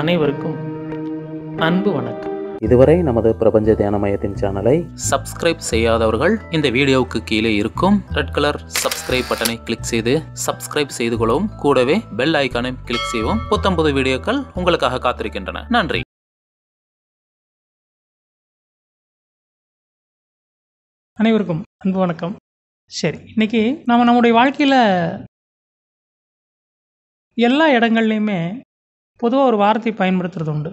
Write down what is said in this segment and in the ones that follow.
அனைவருக்கும் அன்பு வணக்கம். இதுவரை நமது பிரபஞ்ச தியான மையத்தின் சேனலை சப்ஸ்கிரைப் செய்யாதவர்கள் இந்த வீடியோவுக்கு கீழே இருக்கும் ரெட் கலர் சப்ஸ்கிரைப் பட்டனை கிளிக் செய்து சப்ஸ்கிரைப் செய்து கொள்ளவும் கூடவே பெல் ஐக்கானை கிளிக் செய்யவும் புத்தம்புது வீடியோக்கள் உங்களுக்காக காத்திருக்கின்றன. நன்றி. அனைவருக்கும் அன்பு வணக்கம். சரி இன்னைக்கு நம்ம நம்முடைய வாழ்க்கையில் எல்லா இடங்கள்லையுமே பொதுவாக ஒரு வார்த்தை பயன்படுத்துறது உண்டு.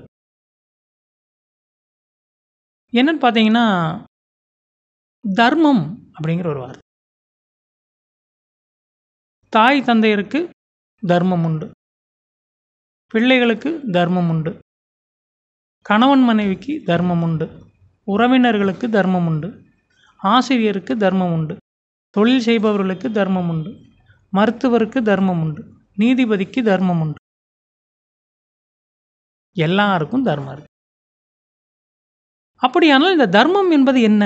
என்னன்னு பார்த்தீங்கன்னா தர்மம் அப்படிங்கிற ஒரு வார்த்தை. தாய் தந்தையருக்கு தர்மம் உண்டு. பிள்ளைகளுக்கு தர்மம் உண்டு. கணவன் மனைவிக்கு தர்மம் உண்டு. உறவினர்களுக்கு தர்மம் உண்டு. ஆசிரியருக்கு தர்மம் உண்டு. தொழில் செய்பவர்களுக்கு தர்மம் உண்டு. மருத்துவருக்கு தர்மம் உண்டு. நீதிபதிக்கு தர்மம் உண்டு. எல்லாருக்கும் தர்மம் இருக்கு. அப்படியானால் இந்த தர்மம் என்பது என்ன?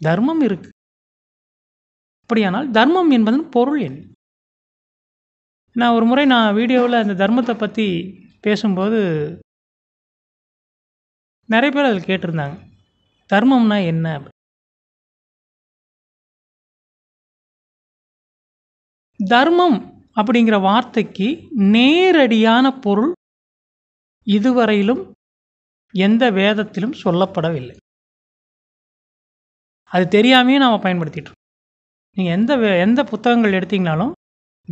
தர்மம் இருக்கு. அப்படியானால் தர்மம் என்பதன் பொருள் என்ன? நான் ஒரு முறை நான் வீடியோவில் அந்த தர்மத்தை பற்றி பேசும்போது நிறைய பேர் அதில் கேட்டிருந்தாங்க. தர்மம்னா என்ன தர்மம் அப்படிங்கிற வார்த்தைக்கு நேரடியான பொருள் இதுவரையிலும் எந்த வேதத்திலும் சொல்லப்படவில்லை. அது தெரியாமையே நாம் பயன்படுத்திட்டு நீங்கள் எந்த வே- எந்த புத்தகங்கள் எடுத்தீங்கனாலும்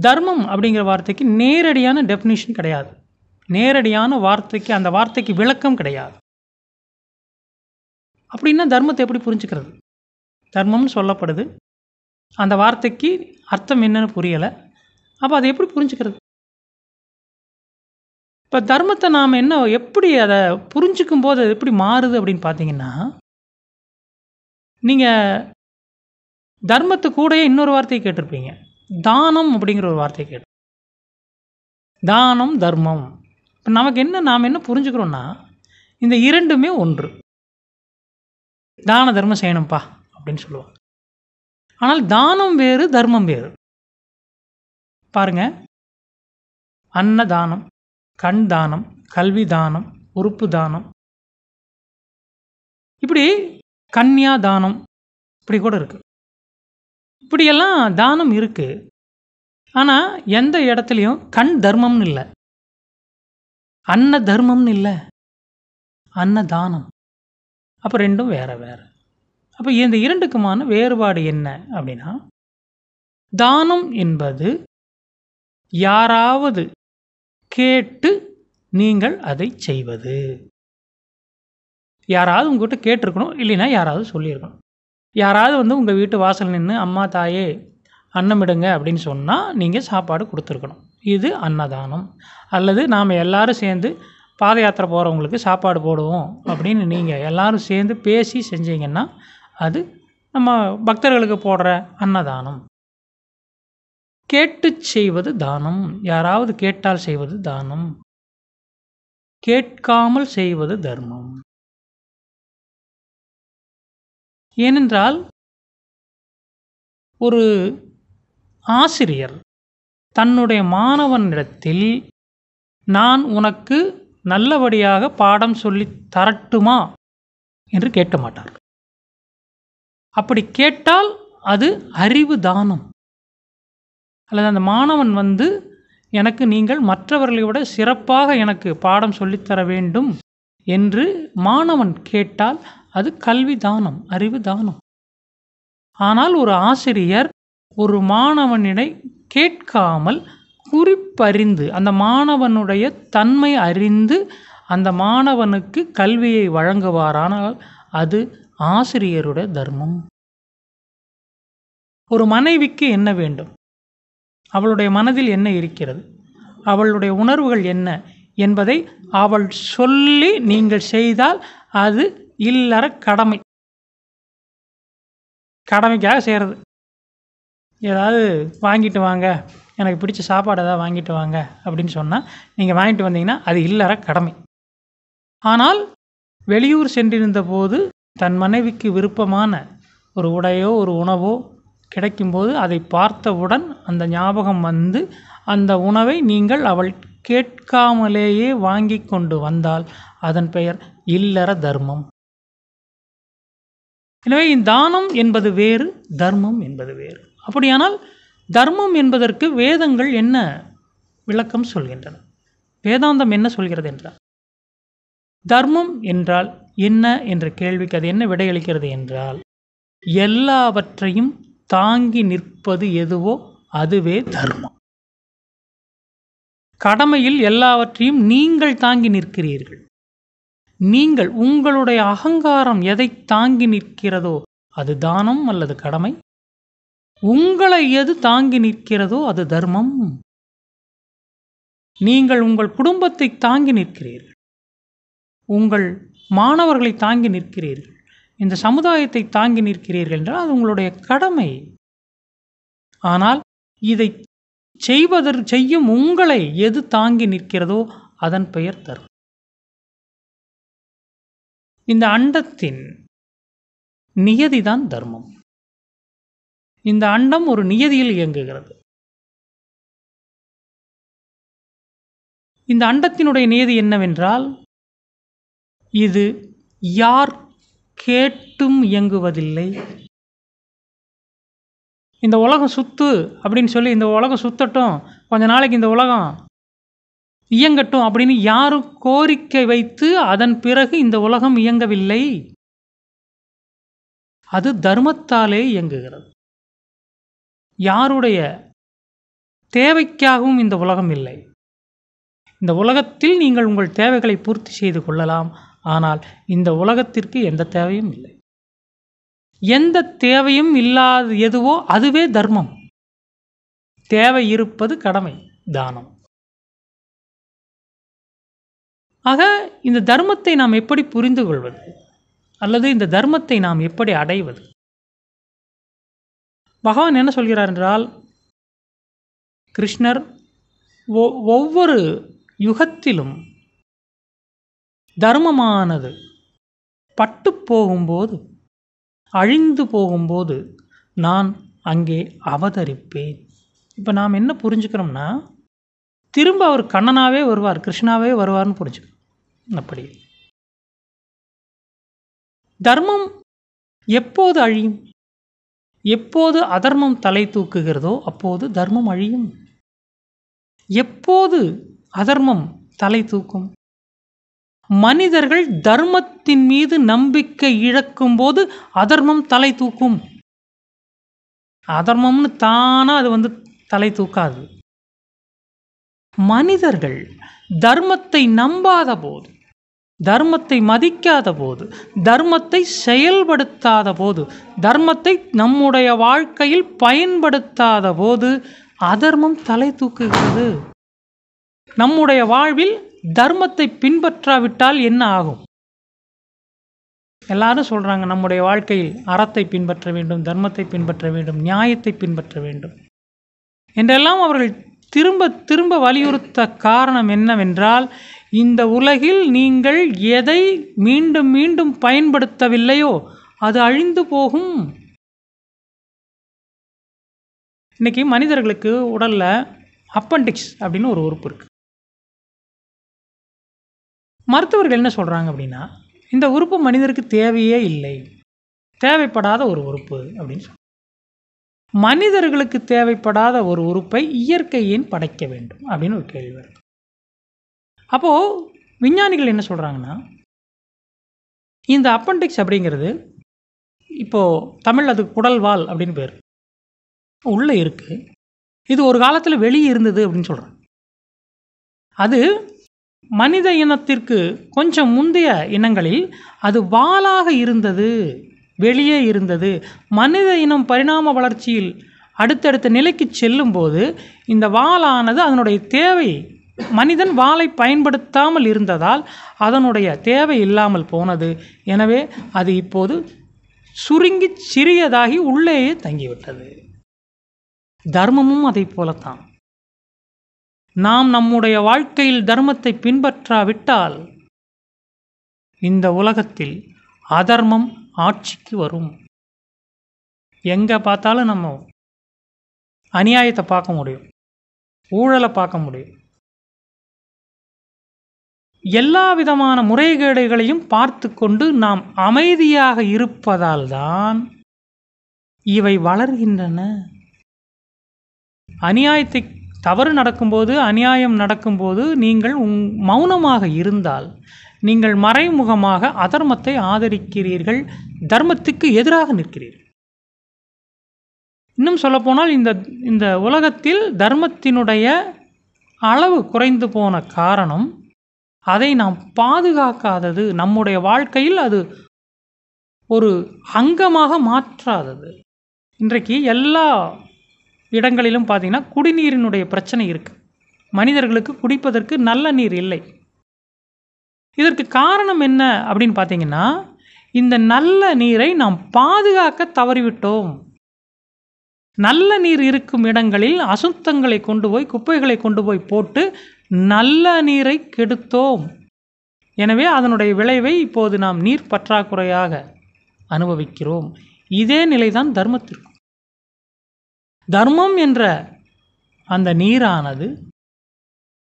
தர்மம் அப்படிங்கிற வார்த்தைக்கு நேரடியான டெஃபினிஷன் கிடையாது. நேரடியான வார்த்தைக்கு அந்த வார்த்தைக்கு விளக்கம் கிடையாது. அப்படின்னா தர்மத்தை எப்படி புரிஞ்சுக்கிறது? தர்மம்னு சொல்லப்படுது. அந்த வார்த்தைக்கு அர்த்தம் என்னன்னு புரியலை. அப்போ அதை எப்படி புரிஞ்சுக்கிறது? இப்போ தர்மத்தை நாம் என்ன எப்படி அதை புரிஞ்சுக்கும் போது அது எப்படி மாறுது அப்படின்னு பார்த்தீங்கன்னா நீங்கள் தர்மத்து கூடயே இன்னொரு வார்த்தையை கேட்டிருப்பீங்க. தானம் அப்படிங்கிற ஒரு வார்த்தையை கேட்டு. தானம் தர்மம். இப்போ நமக்கு என்ன நாம் என்ன புரிஞ்சுக்கிறோன்னா இந்த இரண்டுமே ஒன்று. தான தர்மம் செய்யணும்ப்பா அப்படின்னு சொல்லுவாங்க. ஆனால் தானம் வேறு தர்மம் வேறு. பாருங்க. அன்னதானம் கண் தானம் கல்வி தானம் உறுப்பு தானம் இப்படி கன்யா தானம் இப்படி கூட இருக்கு. இப்படியெல்லாம் தானம் இருக்கு. ஆனால் எந்த இடத்துலையும் கண் தர்மம்னு இல்லை. அன்ன தர்மம்னு இல்லை. அன்னதானம். அப்போ ரெண்டும் வேற வேறு. அப்போ இந்த இரண்டுக்குமான வேறுபாடு என்ன அப்படின்னா தானம் என்பது யாராவது கேட்டு நீங்கள் அதை செய்வது. யாராவது உங்ககிட்ட கேட்டிருக்கணும் இல்லைன்னா யாராவது சொல்லியிருக்கணும். யாராவது வந்து உங்கள் வீட்டு வாசல் நின்று அம்மா தாயே அன்னமிடுங்க அப்படின்னு சொன்னால் நீங்கள் சாப்பாடு கொடுத்துருக்கணும். இது அன்னதானம். அல்லது நாம் எல்லோரும் சேர்ந்து பாத யாத்திரை போகிறவங்களுக்கு சாப்பாடு போடுவோம் அப்படின்னு நீங்கள் எல்லோரும் சேர்ந்து பேசி செஞ்சீங்கன்னா அது நம்ம பக்தர்களுக்கு போடுற அன்னதானம். கேட்டு செய்வது தானம். யாராவது கேட்டால் செய்வது தானம். கேட்காமல் செய்வது தர்மம். ஏனென்றால் ஒரு ஆசிரியர் தன்னுடைய மாணவனிடத்தில் நான் உனக்கு நல்லபடியாக பாடம் சொல்லி தரட்டுமா? என்று கேட்க மாட்டார். அப்படி கேட்டால் அது அறிவு தானம். அல்லது அந்த மாணவன் வந்து எனக்கு நீங்கள் மற்றவர்களை விட சிறப்பாக எனக்கு பாடம் சொல்லித்தர வேண்டும் என்று மாணவன் கேட்டால் அது கல்வி தானம் அறிவு தானம். ஆனால் ஒரு ஆசிரியர் ஒரு மாணவனிடை கேட்காமல் குறிப்பறிந்து அந்த மாணவனுடைய தன்மை அறிந்து அந்த மாணவனுக்கு கல்வியை வழங்குவாரானால் அது ஆசிரியருடைய தர்மம். ஒரு மனைவிக்கு என்ன வேண்டும்? அவளுடைய மனதில் என்ன இருக்கிறது? அவளுடைய உணர்வுகள் என்ன என்பதை அவள் சொல்லி நீங்கள் செய்தால் அது இல்லற கடமை. கடமைக்காக செய்கிறது ஏதாவது வாங்கிட்டு வாங்க எனக்கு பிடிச்ச சாப்பாடு ஏதாவது வாங்கிட்டு வாங்க அப்படின்னு சொன்னால் நீங்கள் வாங்கிட்டு வந்தீங்கன்னா அது இல்லற கடமை. ஆனால் வெளியூர் சென்றிருந்த போது தன் மனைவிக்கு விருப்பமான ஒரு உடையோ ஒரு உணவோ கிடைக்கும்போது அதை பார்த்தவுடன் அந்த ஞாபகம் வந்து அந்த உணவை நீங்கள் அவள் கேட்காமலேயே வாங்கி கொண்டு வந்தால் அதன் பெயர் இல்லற தர்மம். எனவே தானம் என்பது வேறு தர்மம் என்பது வேறு. அப்படியானால் தர்மம் என்பதற்கு வேதங்கள் என்ன விளக்கம் சொல்கின்றன? வேதாந்தம் என்ன சொல்கிறது என்றால் தர்மம் என்றால் என்ன என்ற கேள்விக்கு அது என்ன விடையளிக்கிறது என்றால் எல்லாவற்றையும் தாங்கி நிற்பது எதுவோ அதுவே தர்மம். கடமையில் எல்லாவற்றையும் நீங்கள் தாங்கி நிற்கிறீர்கள். நீங்கள் உங்களுடைய அகங்காரம் எதை தாங்கி நிற்கிறதோ அது தானம் அல்லது கடமை? உங்களை எது தாங்கி நிற்கிறதோ அது தர்மம். நீங்கள் உங்கள் குடும்பத்தை தாங்கி நிற்கிறீர்கள். உங்கள் மாணவர்களை தாங்கி நிற்கிறீர்கள். இந்த சமுதாயத்தை தாங்கி நிற்கிறீர்கள் என்றால் அது உங்களுடைய கடமை. ஆனால் இதை செய்வதற்கு செய்யும் உங்களை எது தாங்கி நிற்கிறதோ அதன் பெயர் தர்மம் இந்த அண்டத்தின் நியதிதான் தர்மம். இந்த அண்டம் ஒரு நியதியில் இயங்குகிறது. இந்த அண்டத்தினுடைய நியதி என்னவென்றால் இது யார் கேட்டும் இயங்குவதில்லை. இந்த உலகம் சுத்து அப்படின்னு சொல்லி இந்த உலகம் சுத்தட்டும். கொஞ்ச நாளைக்கு இந்த உலகம் இயங்கட்டும் அப்படின்னு யாரும் கோரிக்கை வைத்து அதன் பிறகு இந்த உலகம் இயங்கவில்லை. அது தர்மத்தாலே இயங்குகிறது. யாருடைய தேவைக்காகவும் இந்த உலகம் இல்லை. இந்த உலகத்தில் நீங்கள் உங்கள் தேவைகளை பூர்த்தி செய்து கொள்ளலாம். ஆனால் இந்த உலகத்திற்கு எந்த தேவையும் இல்லை. எந்த தேவையும் இல்லாத எதுவோ அதுவே தர்மம். தேவை இருப்பது கடமை தானம். ஆக இந்த தர்மத்தை நாம் எப்படி புரிந்து கொள்வது அல்லது இந்த தர்மத்தை நாம் எப்படி அடைவது? பகவான் என்ன சொல்கிறார் என்றால் கிருஷ்ணர் ஒ- ஒவ்வொரு யுகத்திலும் தர்மமானது. பட்டு போகும்போது அழிந்து போகும்போது நான் அங்கே அவதரிப்பேன். இப்போ நாம் என்ன புரிஞ்சுக்கிறோம்னா திரும்ப அவர் கண்ணனாகவே வருவார் கிருஷ்ணாவே வருவார்னு புரிஞ்சுக்கணும் அப்படி. தர்மம் எப்போது அழியும்? எப்போது அதர்மம் தலை தூக்குகிறதோ அப்போது தர்மம் அழியும். எப்போது அதர்மம் தலை தூக்கும்? மனிதர்கள் தர்மத்தின் மீது நம்பிக்கை இழக்கும் போது அதர்மம் தலை தூக்கும். அதர்மம்னு தானா அது வந்து தலை தூக்காது. மனிதர்கள் தர்மத்தை நம்பாத போது தர்மத்தை மதிக்காத போது தர்மத்தை செயல்படுத்தாத போது தர்மத்தை நம்முடைய வாழ்க்கையில் பயன்படுத்தாத போது அதர்மம் தலை தூக்குகிறது. நம்முடைய வாழ்வில் தர்மத்தை பின்பற்றாவிட்டால் என்ன ஆகும்? எல்லாரும் சொல்கிறாங்க நம்முடைய வாழ்க்கையில் அறத்தை பின்பற்ற வேண்டும் தர்மத்தை பின்பற்ற வேண்டும் நியாயத்தை பின்பற்ற வேண்டும். என்றெல்லாம் அவர்கள் திரும்ப திரும்ப வலியுறுத்த காரணம் என்னவென்றால் இந்த உலகில் நீங்கள் எதை மீண்டும் மீண்டும் பயன்படுத்தவில்லையோ அது அழிந்து போகும். இன்றைக்கி மனிதர்களுக்கு உடல்ல அப்பண்டிக்ஸ் அப்படின்னு ஒரு உறுப்பு இருக்குது மருத்துவர்கள் என்ன சொல்கிறாங்க அப்படின்னா இந்த உறுப்பு மனிதருக்கு தேவையே இல்லை. தேவைப்படாத ஒரு உறுப்பு அப்படின்னு சொல். மனிதர்களுக்கு தேவைப்படாத ஒரு உறுப்பை இயற்கையின் படைக்க வேண்டும் அப்படின்னு ஒரு கேள்வி வருது. அப்போது விஞ்ஞானிகள் என்ன சொல்கிறாங்கன்னா இந்த அப்பண்டிக்ஸ் அப்படிங்கிறது இப்போது தமிழ் அது குடல்வால் அப்படின்னு பேர். உள்ளே இருக்குது இது ஒரு காலத்தில் வெளியே இருந்தது அப்படின்னு சொல்கிறாங்க அது மனித இனத்திற்கு கொஞ்சம் முந்தைய இனங்களில் அது வாளாக இருந்தது வெளியே இருந்தது. மனித இனம் பரிணாம வளர்ச்சியில் அடுத்தடுத்த நிலைக்கு செல்லும்போது இந்த வாளானது அதனுடைய தேவை மனிதன் வாளை பயன்படுத்தாமல் இருந்ததால் அதனுடைய தேவை இல்லாமல் போனது. எனவே அது இப்போது சுருங்கி சிறியதாகி உள்ளேயே தங்கிவிட்டது. தர்மமும் அதை போலத்தான். நாம் நம்முடைய வாழ்க்கையில் தர்மத்தை பின்பற்றாவிட்டால் இந்த உலகத்தில் அதர்மம் ஆட்சிக்கு வரும். எங்கே பார்த்தாலும் நம்ம அநியாயத்தை பார்க்க முடியும். ஊழலை பார்க்க முடியும். எல்லா விதமான முறைகேடுகளையும் பார்த்து கொண்டு நாம் அமைதியாக இருப்பதால் தான் இவை வளர்கின்றன. அநியாயத்தை தவறு நடக்கும்போது அநியாயம் நடக்கும்போது நீங்கள் உங் மௌனமாக இருந்தால் நீங்கள் மறைமுகமாக அதர்மத்தை ஆதரிக்கிறீர்கள் தர்மத்துக்கு எதிராக நிற்கிறீர்கள். இன்னும் சொல்லப்போனால் இந்த இந்த உலகத்தில் தர்மத்தினுடைய அளவு குறைந்து போன காரணம் அதை நாம் பாதுகாக்காதது. நம்முடைய வாழ்க்கையில் அது ஒரு அங்கமாக மாற்றாதது. இன்றைக்கு எல்லா இடங்களிலும் பார்த்தீங்கன்னா குடிநீரினுடைய பிரச்சனை இருக்குது மனிதர்களுக்கு குடிப்பதற்கு நல்ல நீர் இல்லை. இதற்கு காரணம் என்ன அப்படின்னு பார்த்தீங்கன்னா இந்த நல்ல நீரை நாம் பாதுகாக்க தவறிவிட்டோம். நல்ல நீர் இருக்கும் இடங்களில் அசுத்தங்களை கொண்டு போய் குப்பைகளை கொண்டு போய் போட்டு நல்ல நீரை கெடுத்தோம். எனவே அதனுடைய விளைவை இப்போது நாம் நீர் பற்றாக்குறையாக அனுபவிக்கிறோம். இதே நிலைதான் தர்மத்திற்கும். தர்மம் என்ற அந்த நீரானது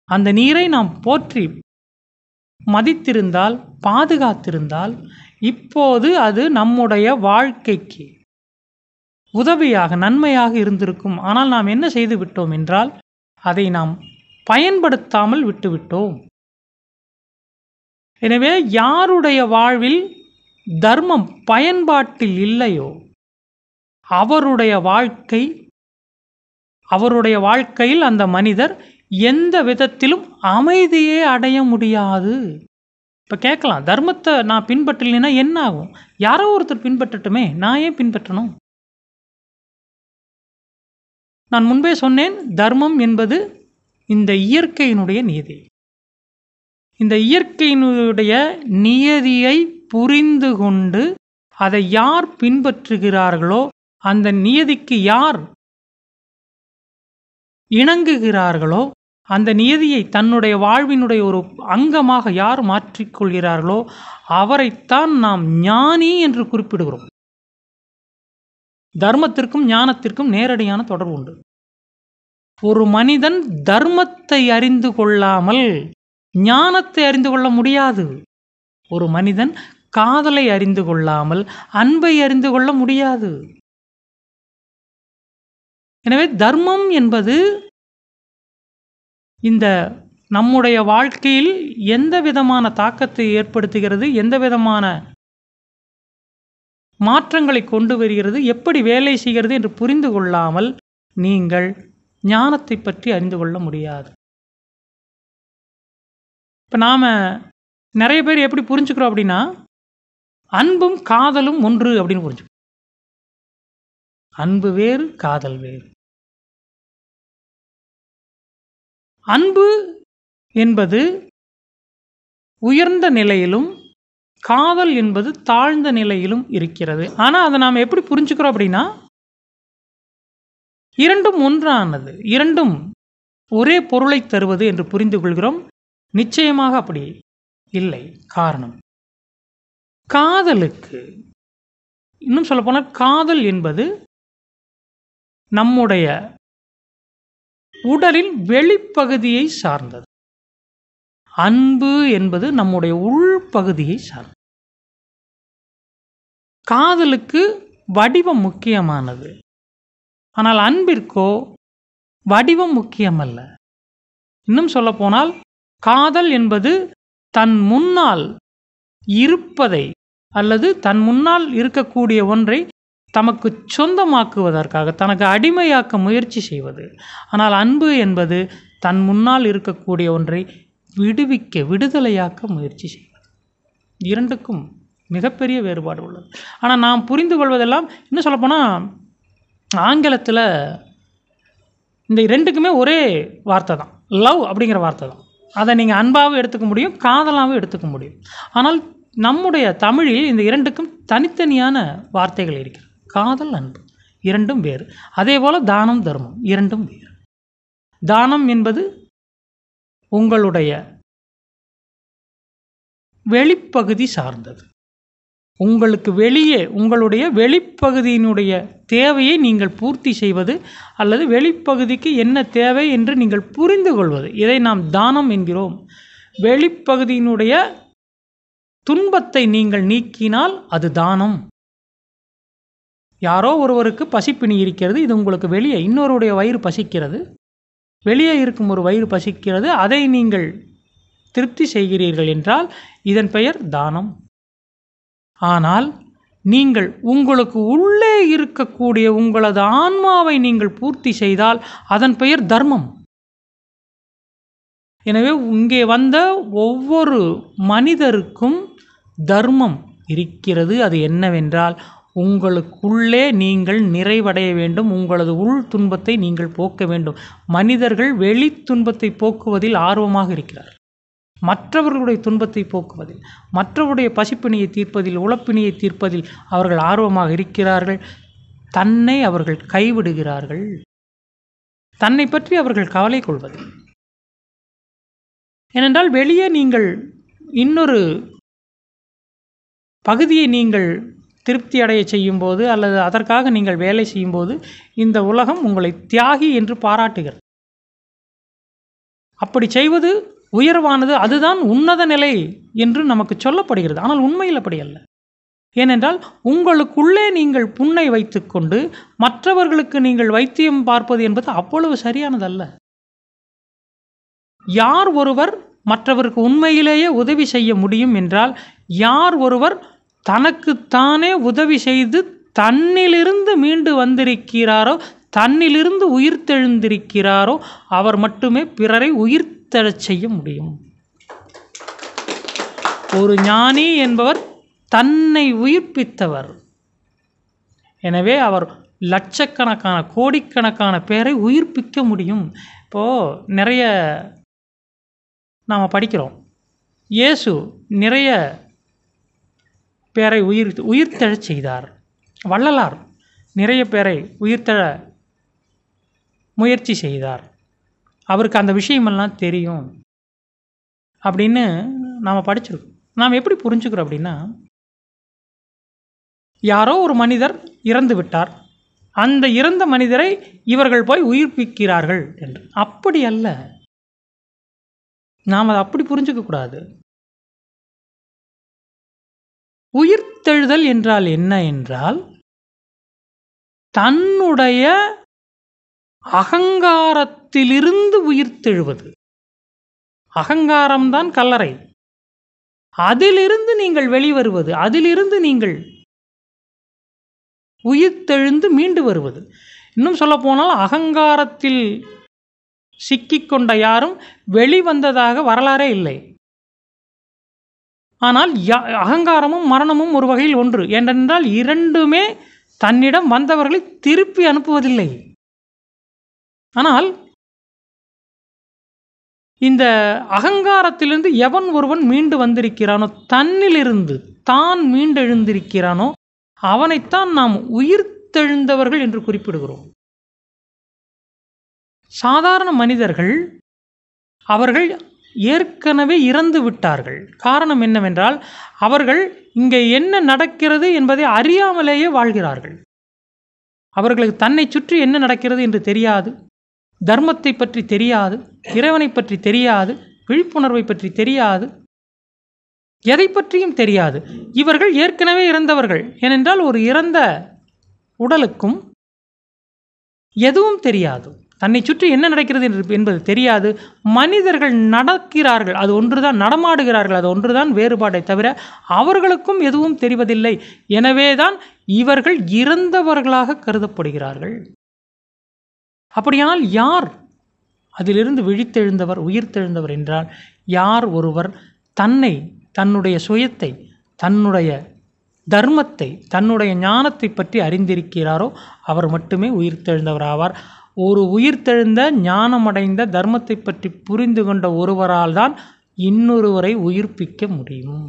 அந்த நீரை நாம் போற்றி மதித்திருந்தால் பாதுகாத்திருந்தால் இப்போது அது நம்முடைய வாழ்க்கைக்கு உதவியாக நன்மையாக இருந்திருக்கும். ஆனால் நாம் என்ன செய்து விட்டோம் என்றால் அதை நாம் பயன்படுத்தாமல் விட்டுவிட்டோம் எனவே யாருடைய வாழ்வில் தர்மம் பயன்பாட்டில் இல்லையோ அவருடைய வாழ்க்கை அவருடைய வாழ்க்கையில் அந்த மனிதர் எந்த விதத்திலும் அமைதியே அடைய முடியாது. இப்போ கேட்கலாம் தர்மத்தை நான் பின்பற்றலைன்னா என்ன ஆகும்? யாரோ ஒருத்தர் பின்பற்றட்டுமே நான் ஏன் பின்பற்றணும்? நான் முன்பே சொன்னேன் தர்மம் என்பது இந்த இயற்கையினுடைய நியதி இந்த இயற்கையினுடைய நியதியை புரிந்து கொண்டு அதை யார் பின்பற்றுகிறார்களோ அந்த நியதிக்கு யார் இணங்குகிறார்களோ அந்த நியதியை தன்னுடைய வாழ்வினுடைய ஒரு அங்கமாக யார் மாற்றிக்கொள்கிறார்களோ அவரைத்தான் நாம் ஞானி என்று குறிப்பிடுகிறோம். தர்மத்திற்கும் ஞானத்திற்கும் நேரடியான தொடர்பு உண்டு. ஒரு மனிதன் தர்மத்தை அறிந்து கொள்ளாமல் ஞானத்தை அறிந்து கொள்ள முடியாது. ஒரு மனிதன் காதலை அறிந்து கொள்ளாமல் அன்பை அறிந்து கொள்ள முடியாது. எனவே தர்மம் என்பது இந்த நம்முடைய வாழ்க்கையில் எந்த விதமான தாக்கத்தை ஏற்படுத்துகிறது எந்த விதமான மாற்றங்களை கொண்டு வருகிறது எப்படி வேலை செய்கிறது என்று புரிந்து கொள்ளாமல் நீங்கள் ஞானத்தை பற்றி அறிந்து கொள்ள முடியாது. இப்போ நாம் நிறைய பேர் எப்படி புரிஞ்சுக்கிறோம் அப்படின்னா அன்பும் காதலும் ஒன்று அப்படின்னு புரிஞ்சுக்கிறோம். அன்பு வேறு காதல் வேறு. அன்பு என்பது உயர்ந்த நிலையிலும் காதல் என்பது தாழ்ந்த நிலையிலும் இருக்கிறது. ஆனால் அதை நாம் எப்படி புரிஞ்சுக்கிறோம் அப்படின்னா இரண்டும் ஒன்றானது. இரண்டும் ஒரே பொருளை தருவது என்று புரிந்து கொள்கிறோம். நிச்சயமாக அப்படி இல்லை. காரணம் காதலுக்கு இன்னும் சொல்லப்போனால் காதல் என்பது நம்முடைய உடலின் வெளிப்பகுதியை சார்ந்தது. அன்பு என்பது நம்முடைய உள்பகுதியை சார்ந்தது. காதலுக்கு வடிவம் முக்கியமானது. ஆனால் அன்பிற்கோ வடிவம் முக்கியமல்ல. இன்னும் சொல்லப்போனால் காதல் என்பது தன் முன்னால் இருப்பதை அல்லது தன் முன்னால் இருக்கக்கூடிய ஒன்றை தமக்கு சொந்தமாக்குவதற்காக தனக்கு அடிமையாக்க முயற்சி செய்வது. ஆனால் அன்பு என்பது தன் முன்னால் இருக்கக்கூடிய ஒன்றை விடுவிக்க விடுதலையாக்க முயற்சி செய்வது. இரண்டுக்கும் மிகப்பெரிய வேறுபாடு உள்ளது. ஆனால் நாம் புரிந்து கொள்வதெல்லாம் இன்னும் சொல்லப்போனால் ஆங்கிலத்தில் இந்த ரெண்டுக்குமே ஒரே வார்த்தை தான். லவ் அப்படிங்கிற வார்த்தை தான். அதை நீங்கள் அன்பாகவும் எடுத்துக்க முடியும் காதலாகவும் எடுத்துக்க முடியும். ஆனால் நம்முடைய தமிழில் இந்த இரண்டுக்கும் தனித்தனியான வார்த்தைகள் இருக்கிறது. காதல் அன்பு. இரண்டும் வேறு. அதே போல் தானம் தர்மம். இரண்டும் வேறு. தானம் என்பது உங்களுடைய வெளிப்பகுதி சார்ந்தது. உங்களுக்கு வெளியே உங்களுடைய வெளிப்பகுதியினுடைய தேவையை நீங்கள் பூர்த்தி செய்வது அல்லது வெளிப்பகுதிக்கு என்ன தேவை என்று நீங்கள் புரிந்து கொள்வது. இதை நாம் தானம் என்கிறோம். வெளிப்பகுதியினுடைய துன்பத்தை நீங்கள் நீக்கினால் அது தானம். யாரோ ஒருவருக்கு பசிப்பினி இருக்கிறது இது உங்களுக்கு வெளியே இன்னொருடைய வயிறு பசிக்கிறது. வெளியே இருக்கும் ஒரு வயிறு பசிக்கிறது அதை நீங்கள் திருப்தி செய்கிறீர்கள் என்றால் இதன் பெயர் தானம். ஆனால் நீங்கள் உங்களுக்கு உள்ளே இருக்கக்கூடிய உங்களது ஆன்மாவை நீங்கள் பூர்த்தி செய்தால் அதன் பெயர் தர்மம். எனவே இங்கே வந்த ஒவ்வொரு மனிதருக்கும் தர்மம் இருக்கிறது. அது என்னவென்றால் உங்களுக்குள்ளே நீங்கள் நிறைவடைய வேண்டும். உங்களது உள் துன்பத்தை நீங்கள் போக்க வேண்டும். மனிதர்கள் வெளி துன்பத்தை போக்குவதில் ஆர்வமாக இருக்கிறார். மற்றவர்களுடைய துன்பத்தை போக்குவதில் மற்றவருடைய பசிப்பிணியை தீர்ப்பதில் உழப்பிணியை தீர்ப்பதில் அவர்கள் ஆர்வமாக இருக்கிறார்கள். தன்னை அவர்கள் கைவிடுகிறார்கள். தன்னை பற்றி அவர்கள் கவலை கொள்வது ஏனென்றால் வெளியே நீங்கள் இன்னொரு பகுதியை நீங்கள் திருப்தி அடைய செய்யும்போது அல்லது அதற்காக நீங்கள் வேலை செய்யும்போது இந்த உலகம் உங்களை தியாகி என்று பாராட்டுகிறது. அப்படி செய்வது உயர்வானது அதுதான் உன்னத நிலை என்று நமக்கு சொல்லப்படுகிறது. ஆனால் உண்மையில் அப்படி அல்ல. ஏனென்றால் உங்களுக்குள்ளே நீங்கள் புண்ணை வைத்துக்கொண்டு மற்றவர்களுக்கு நீங்கள் வைத்தியம் பார்ப்பது என்பது அவ்வளவு சரியானதல்ல. யார் ஒருவர் மற்றவருக்கு உண்மையிலேயே உதவி செய்ய முடியும் என்றால் யார் ஒருவர் தனக்குத்தானே உதவி செய்து தன்னிலிருந்து மீண்டு வந்திருக்கிறாரோ தன்னிலிருந்து உயிர்த்தெழுந்திருக்கிறாரோ அவர் மட்டுமே பிறரை உயிர்த்தெழச் செய்ய முடியும். ஒரு ஞானி என்பவர் தன்னை உயிர்ப்பித்தவர். எனவே அவர் லட்சக்கணக்கான கோடிக்கணக்கான பேரை உயிர்ப்பிக்க முடியும். இப்போது நிறைய நாம் படிக்கிறோம். இயேசு நிறைய பேரை உயிர் உயிர்த்தெழச் செய்தார். வள்ளலார் நிறைய பேரை உயிர்த்தெழ முயற்சி செய்தார். அவருக்கு அந்த விஷயமெல்லாம் தெரியும் அப்படின்னு நாம் படிச்சிருக்கோம். நாம் எப்படி புரிஞ்சுக்கிறோம் அப்படின்னா யாரோ ஒரு மனிதர் இறந்து விட்டார். அந்த இறந்த மனிதரை இவர்கள் போய் உயிர்ப்பிக்கிறார்கள் என்று. அப்படி அல்ல. நாம் அதை அப்படி புரிஞ்சுக்கக்கூடாது. உயிர்த்தெழுதல் என்றால் என்ன என்றால் தன்னுடைய அகங்காரத்திலிருந்து உயிர்த்தெழுவது. அகங்காரம்தான் கல்லறை. அதிலிருந்து நீங்கள் வெளிவருவது அதிலிருந்து நீங்கள் உயிர்த்தெழுந்து மீண்டு வருவது. இன்னும் சொல்லப்போனால் அகங்காரத்தில் சிக்கிக்கொண்ட யாரும் வெளிவந்ததாக வரலாறே இல்லை. ஆனால் யா- அகங்காரமும் மரணமும் ஒரு வகையில் ஒன்று. ஏனென்றால் இரண்டுமே தன்னிடம் வந்தவர்களை திருப்பி அனுப்புவதில்லை. ஆனால் இந்த அகங்காரத்திலிருந்து எவன் ஒருவன் மீண்டு வந்திருக்கிறானோ தன்னிலிருந்து தான் மீண்டெழுந்திருக்கிறானோ அவனைத்தான் நாம் உயிர்த்தெழுந்தவர்கள் என்று குறிப்பிடுகிறோம். சாதாரண மனிதர்கள் அவர்கள் ஏற்கனவே இறந்து விட்டார்கள். காரணம் என்னவென்றால் அவர்கள் இங்கே என்ன நடக்கிறது என்பதை அறியாமலேயே வாழ்கிறார்கள். அவர்களுக்கு தன்னை சுற்றி என்ன நடக்கிறது என்று தெரியாது. தர்மத்தை பற்றி தெரியாது. இறைவனை பற்றி தெரியாது. விழிப்புணர்வை பற்றி தெரியாது. எதை பற்றியும் தெரியாது. இவர்கள் ஏற்கனவே இறந்தவர்கள். ஏனென்றால் ஒரு இறந்த உடலுக்கும் எதுவும் தெரியாது. தன்னை சுற்றி என்ன நடக்கிறது என்பது தெரியாது. மனிதர்கள் நடக்கிறார்கள். அது ஒன்றுதான் நடமாடுகிறார்கள். அது ஒன்றுதான் வேறுபாடை தவிர அவர்களுக்கும் எதுவும் தெரிவதில்லை. எனவேதான் இவர்கள் இறந்தவர்களாக கருதப்படுகிறார்கள். அப்படியால் யார் அதிலிருந்து விழித்தெழுந்தவர் உயிர்த்தெழுந்தவர் என்றால் யார் ஒருவர் தன்னை தன்னுடைய சுயத்தை தன்னுடைய தர்மத்தை தன்னுடைய ஞானத்தை பற்றி அறிந்திருக்கிறாரோ அவர் மட்டுமே உயிர்த்தெழுந்தவர் ஆவார் ஒரு உயிர்த்தெழுந்த ஞானமடைந்த தர்மத்தை பற்றி புரிந்து கொண்ட ஒருவரால் தான் இன்னொருவரை உயிர்ப்பிக்க முடியும்.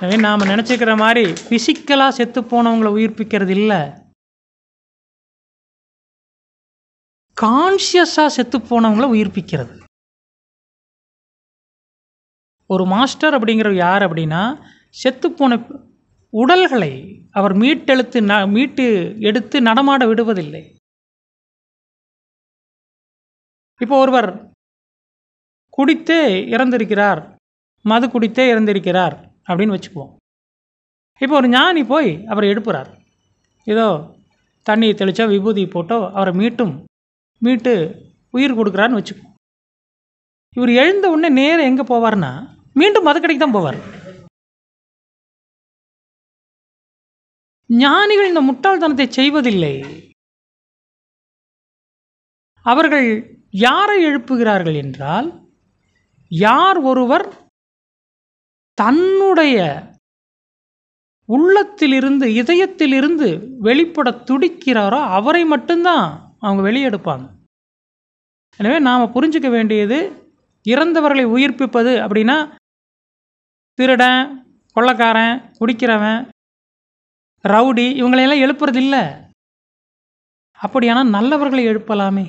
எனவே நாம் நினச்சிக்கிற மாதிரி ஃபிசிக்கலாக செத்து போனவங்களை உயிர்ப்பிக்கிறது இல்லை. கான்ஷியஸாக செத்து போனவங்கள உயிர்ப்பிக்கிறது. ஒரு மாஸ்டர் அப்படிங்கிறவர் யார் அப்படின்னா செத்துப்போன உடல்களை அவர் மீட்டெழுத்து ந மீட்டு எடுத்து நடமாட விடுவதில்லை. இப்போ ஒருவர் குடித்தே இறந்திருக்கிறார் மது குடித்தே இறந்திருக்கிறார் அப்படின்னு வச்சுக்குவோம். இப்போ ஒரு ஞானி போய் அவரை எழுப்புறார். ஏதோ தண்ணியை தெளிச்சோ விபூதி போட்டோ அவரை மீட்டும் மீட்டு உயிர் கொடுக்குறாருன்னு வச்சுக்குவோம். இவர் எழுந்த உடனே நேரம் எங்கே போவார்னா மீண்டும் மதுக்கடைக்கு தான் போவார். ஞானிகள் இந்த முட்டாள்தனத்தை செய்வதில்லை. அவர்கள் யாரை எழுப்புகிறார்கள் என்றால் யார் ஒருவர் தன்னுடைய உள்ளத்திலிருந்து இதயத்திலிருந்து வெளிப்பட துடிக்கிறாரோ அவரை மட்டும்தான் அவங்க வெளியெடுப்பாங்க. எனவே நாம் புரிஞ்சுக்க வேண்டியது இறந்தவர்களை உயிர்ப்பிப்பது அப்படின்னா திருடன் கொள்ளக்காரன் குடிக்கிறவன் ரவுடி இவங்களையெல்லாம் எழுப்புறது இல்லை அப்படியானால் நல்லவர்களை எழுப்பலாமே.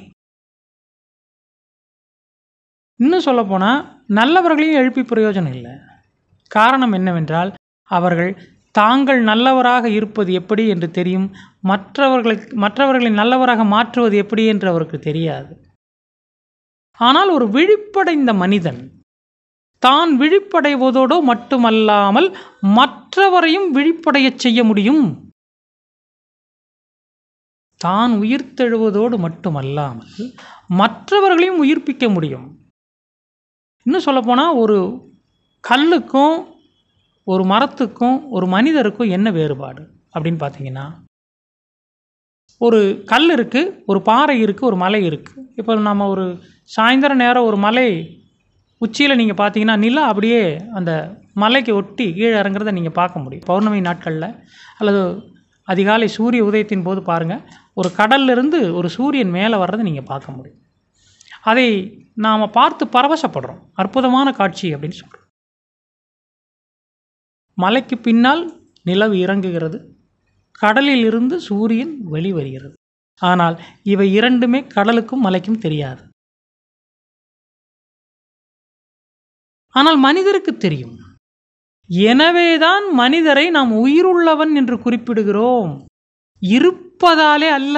இன்னும் சொல்லப்போனால் நல்லவர்களையும் எழுப்பி பிரயோஜனம் இல்லை. காரணம் என்னவென்றால் அவர்கள் தாங்கள் நல்லவராக இருப்பது எப்படி என்று தெரியும் மற்றவர்களை மற்றவர்களை நல்லவராக மாற்றுவது எப்படி என்று அவருக்கு தெரியாது. ஆனால் ஒரு விழிப்படைந்த மனிதன் தான் விழிப்படைவதோடு மட்டுமல்லாமல் மற்றவரையும் விழிப்படையச் செய்ய முடியும். தான் உயிர்த்தெழுவதோடு மட்டுமல்லாமல் மற்றவர்களையும் உயிர்ப்பிக்க முடியும். இன்னும் சொல்லப்போனால் ஒரு கல்லுக்கும் ஒரு மரத்துக்கும் ஒரு மனிதருக்கும் என்ன வேறுபாடு அப்படின்னு பார்த்தீங்கன்னா ஒரு கல் இருக்குது ஒரு பாறை இருக்குது ஒரு மலை இருக்குது இப்போ நம்ம ஒரு சாயந்தர நேரம் ஒரு மலை உச்சியில் நீங்கள் பார்த்தீங்கன்னா நிலா அப்படியே அந்த மலைக்கு ஒட்டி கீழே இறங்குறத நீங்கள் பார்க்க முடியும். பௌர்ணமி நாட்களில் அல்லது அதிகாலை சூரிய உதயத்தின் போது பாருங்கள் ஒரு கடல்லிருந்து ஒரு சூரியன் மேலே வர்றதை நீங்கள் பார்க்க முடியும். அதை நாம் பார்த்து பரவசப்படுறோம். அற்புதமான காட்சி அப்படின்னு சொல்கிறோம் மலைக்கு பின்னால் நிலவு இறங்குகிறது. கடலில் இருந்து சூரியன் வெளிவருகிறது. ஆனால் இவை இரண்டுமே கடலுக்கும் மலைக்கும் தெரியாது. ஆனால் மனிதருக்கு தெரியும். எனவேதான் மனிதரை நாம் உயிருள்ளவன் என்று குறிப்பிடுகிறோம். இருப்பதாலே அல்ல.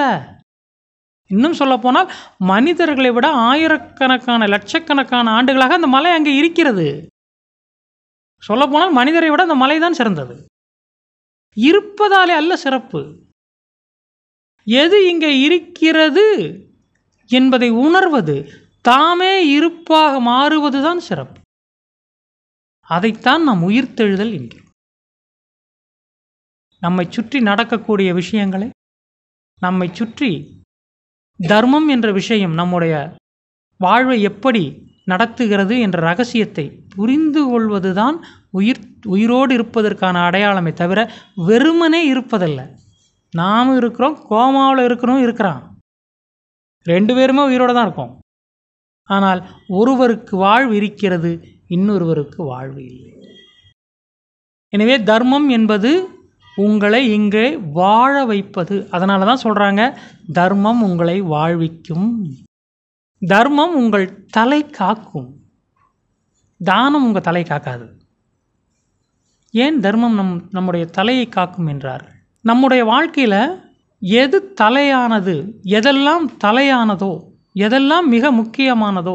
இன்னும் சொல்லப்போனால் மனிதர்களை விட ஆயிரக்கணக்கான லட்சக்கணக்கான ஆண்டுகளாக அந்த மலை அங்கே இருக்கிறது. சொல்லப்போனால் மனிதரை விட அந்த மலை தான் சிறந்தது. இருப்பதாலே அல்ல சிறப்பு. எது இங்கே இருக்கிறது என்பதை உணர்வது தாமே இருப்பாக மாறுவதுதான் சிறப்பு. அதைத்தான் நாம் உயிர்த்தெழுதல் என்கிறோம் நம்மை சுற்றி நடக்கக்கூடிய விஷயங்களை நம்மை சுற்றி தர்மம் என்ற விஷயம் நம்முடைய வாழ்வை எப்படி நடத்துகிறது என்ற ரகசியத்தை புரிந்து கொள்வதுதான் உயிர் உயிரோடு இருப்பதற்கான அடையாளமே தவிர வெறுமனே இருப்பதல்ல. நாம் இருக்கிறோம் கோமாவில் இருக்கிறோம் இருக்கிறான். ரெண்டு பேருமே உயிரோடு தான் இருக்கோம். ஆனால் ஒருவருக்கு வாழ்வு இருக்கிறது இன்னொருவருக்கு வாழ்வு இல்லை. எனவே தர்மம் என்பது உங்களை இங்கே வாழ வைப்பது. அதனால தான் சொல்கிறாங்க தர்மம் உங்களை வாழ்விக்கும். தர்மம் உங்கள் தலை காக்கும். தானம் உங்கள் தலை காக்காது. ஏன் தர்மம் நம் நம்முடைய தலையை காக்கும் என்றார்கள்? நம்முடைய வாழ்க்கையில் எது தலையானது எதெல்லாம் தலையானதோ எதெல்லாம் மிக முக்கியமானதோ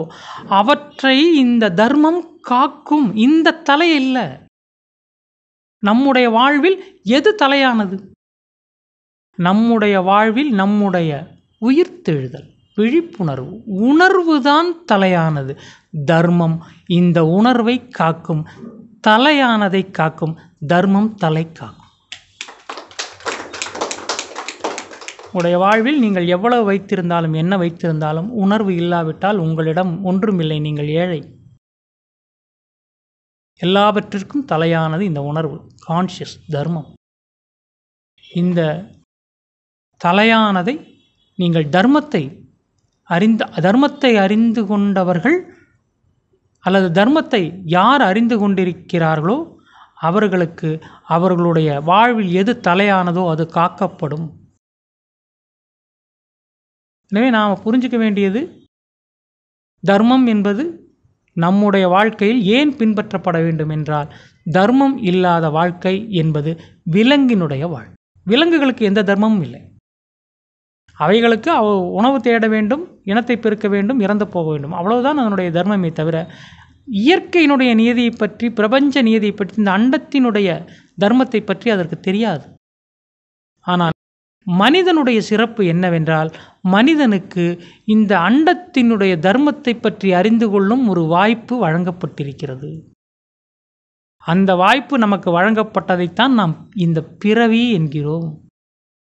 அவற்றை இந்த தர்மம் காக்கும் இந்த தலை இல்லை. நம்முடைய வாழ்வில் எது தலையானது? நம்முடைய வாழ்வில் நம்முடைய உயிர்த்தெழுதல் விழிப்புணர்வு உணர்வுதான் தலையானது. தர்மம் இந்த உணர்வை காக்கும் தலையானதை காக்கும் தர்மம் தலை காக்கும். உடைய வாழ்வில் நீங்கள் எவ்வளவு வைத்திருந்தாலும் என்ன வைத்திருந்தாலும் உணர்வு இல்லாவிட்டால் உங்களிடம் ஒன்றுமில்லை நீங்கள் ஏழை. எல்லாவற்றிற்கும் தலையானது இந்த உணர்வு கான்ஷியஸ் தர்மம். இந்த தலையானதை நீங்கள் தர்மத்தை அறிந்த தர்மத்தை அறிந்து கொண்டவர்கள் அல்லது தர்மத்தை யார் அறிந்து கொண்டிருக்கிறார்களோ அவர்களுக்கு அவர்களுடைய வாழ்வில் எது தலையானதோ அது காக்கப்படும். எனவே நாம் புரிஞ்சுக்க வேண்டியது தர்மம் என்பது நம்முடைய வாழ்க்கையில் ஏன் பின்பற்றப்பட வேண்டும் என்றால் தர்மம் இல்லாத வாழ்க்கை என்பது விலங்கினுடைய வாழ் விலங்குகளுக்கு எந்த தர்மமும் இல்லை. அவைகளுக்கு அவ உணவு தேட வேண்டும் இனத்தை பெருக்க வேண்டும் இறந்து போக வேண்டும். அவ்வளவுதான் அதனுடைய தர்மமே தவிர இயற்கையினுடைய நியதியை பற்றி பிரபஞ்ச நியதியை பற்றி இந்த அண்டத்தினுடைய தர்மத்தை பற்றி அதற்கு தெரியாது. ஆனால் மனிதனுடைய சிறப்பு என்னவென்றால் மனிதனுக்கு இந்த அண்டத்தினுடைய தர்மத்தை பற்றி அறிந்து கொள்ளும் ஒரு வாய்ப்பு வழங்கப்பட்டிருக்கிறது. அந்த வாய்ப்பு நமக்கு வழங்கப்பட்டதைத்தான் நாம் இந்த பிறவி என்கிறோம்.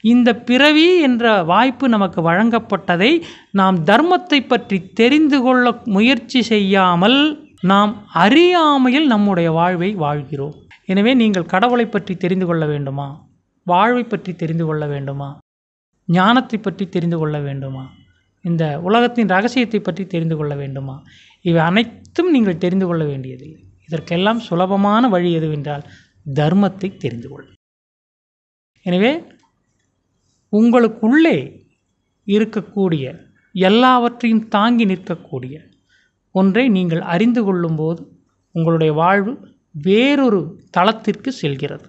இந்த பிறவி என்ற வாய்ப்பு நமக்கு வழங்கப்பட்டதை நாம் தர்மத்தை பற்றி தெரிந்து கொள்ள முயற்சி செய்யாமல் நாம் அறியாமையில் நம்முடைய வாழ்வை வாழ்கிறோம். எனவே நீங்கள் கடவுளை பற்றி தெரிந்து கொள்ள வேண்டுமா? வாழ்வை பற்றி தெரிந்து கொள்ள வேண்டுமா? ஞானத்தை பற்றி தெரிந்து கொள்ள வேண்டுமா? இந்த உலகத்தின் ரகசியத்தை பற்றி தெரிந்து கொள்ள வேண்டுமா? இவை அனைத்தும் நீங்கள் தெரிந்து கொள்ள வேண்டியதில்லை. இதற்கெல்லாம் சுலபமான வழி எதுவென்றால் தர்மத்தை தெரிந்து கொள். எனவே உங்களுக்குள்ளே இருக்கக்கூடிய எல்லாவற்றையும் தாங்கி நிற்கக்கூடிய ஒன்றை நீங்கள் அறிந்து கொள்ளும்போது உங்களுடைய வாழ்வு வேறொரு தளத்திற்கு செல்கிறது.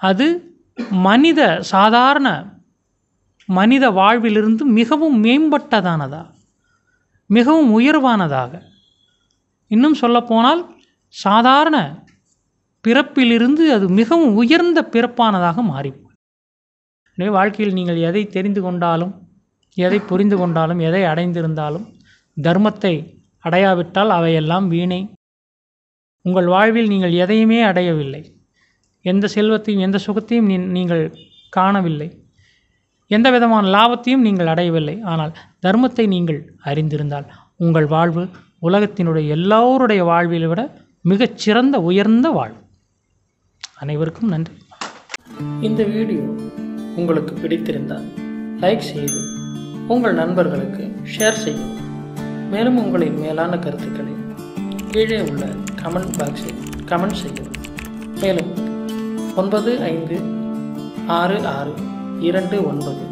அது மனித சாதாரண மனித வாழ்விலிருந்து மிகவும் மேம்பட்டதானதா? மிகவும் உயர்வானதாக. இன்னும் சொல்லப்போனால் சாதாரண பிறப்பிலிருந்து அது மிகவும் உயர்ந்த பிறப்பானதாக மாறிப்போம் எனவே வாழ்க்கையில் நீங்கள் எதை தெரிந்து கொண்டாலும் எதை புரிந்து கொண்டாலும் எதை அடைந்திருந்தாலும் தர்மத்தை அடையாவிட்டால் அவையெல்லாம் வீணை. உங்கள் வாழ்வில் நீங்கள் எதையுமே அடையவில்லை. எந்த செல்வத்தையும் எந்த சுகத்தையும் நீ- நீங்கள் காணவில்லை. எந்த விதமான லாபத்தையும் நீங்கள் அடையவில்லை. ஆனால் தர்மத்தை நீங்கள் அறிந்திருந்தால் உங்கள் வாழ்வு உலகத்தினுடைய எல்லோருடைய வாழ்வில் விட மிகச் சிறந்த உயர்ந்த வாழ்வு. அனைவருக்கும் நன்றி. இந்த வீடியோ உங்களுக்கு பிடித்திருந்தால் லைக் செய்து உங்கள் நண்பர்களுக்கு ஷேர் செய்யும் மேலும் உங்களின் மேலான கருத்துக்களை கீழே உள்ள கமெண்ட் பாக்ஸில் கமெண்ட் செய்யவும் மேலும் ஒன்பது ஐந்து ஆறு ஆறு இரண்டு ஒன்பது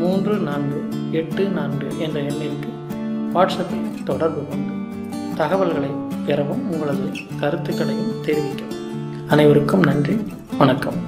மூன்று நான்கு எட்டு நான்கு என்ற எண்ணிற்கு வாட்ஸ்அப்பில் தொடர்பு கொண்டு தகவல்களை பெறவும் உங்களது கருத்துக்களையும் தெரிவிக்கவும். அனைவருக்கும் நன்றி வணக்கம்.